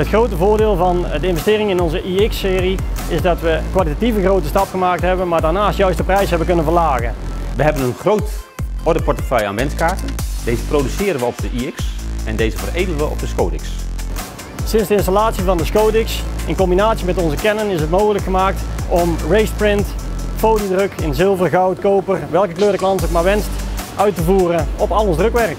Het grote voordeel van de investering in onze iX-serie is dat we kwalitatief een grote stap gemaakt hebben, maar daarnaast juist de prijs hebben kunnen verlagen. We hebben een groot orderportefeuille aan wenskaarten. Deze produceren we op de iX en deze veredelen we op de Scodix. Sinds de installatie van de Scodix in combinatie met onze Canon is het mogelijk gemaakt om raceprint, foliedruk in zilver, goud, koper, welke kleur de klant ook maar wenst, uit te voeren op al ons drukwerk.